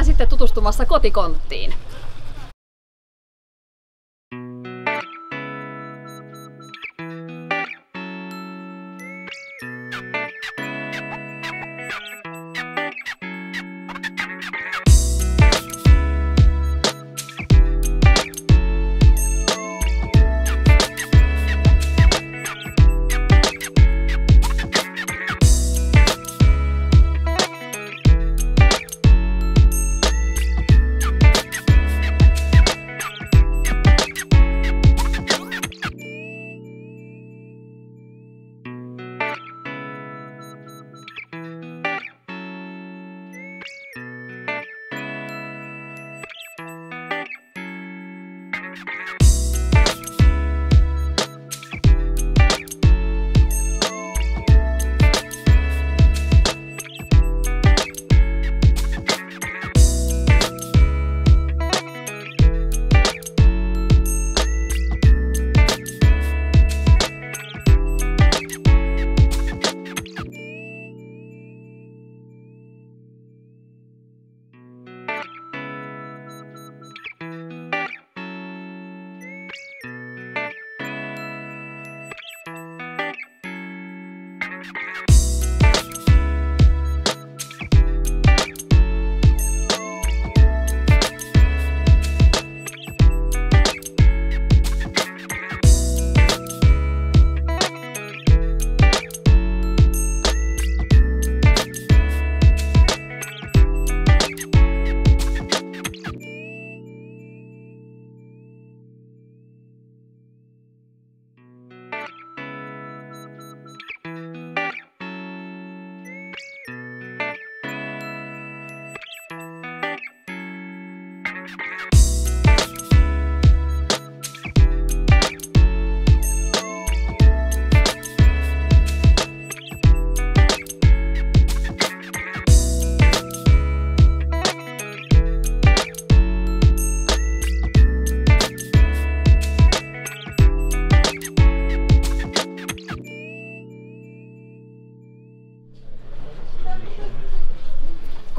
käydään sitten tutustumassa kotikonttiin.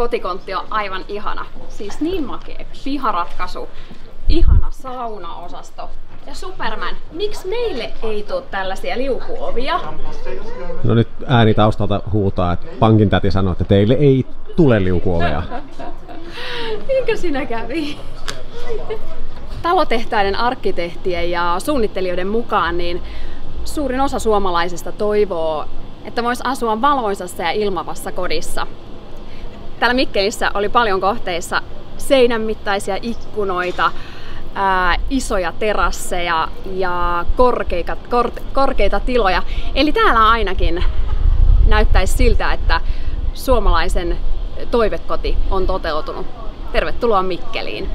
Kotikontti on aivan ihana. Siis niin makea piharatkaisu, ihana saunaosasto. Ja Superman, miksi meille ei tule tällaisia liukuovia? No nyt ääni taustalta huutaa, että pankin täti sanoo, että teille ei tule liukuovea. Niinkö sinä kävi? Talotehtaiden arkkitehtien ja suunnittelijoiden mukaan niin suurin osa suomalaisista toivoo, että voisi asua valoisassa ja ilmavassa kodissa. Täällä Mikkelissä oli paljon kohteissa seinän mittaisia ikkunoita, ää, isoja terasseja ja korkeita, kor, korkeita tiloja. Eli täällä ainakin näyttäisi siltä, että suomalaisen toivekoti on toteutunut. Tervetuloa Mikkeliin!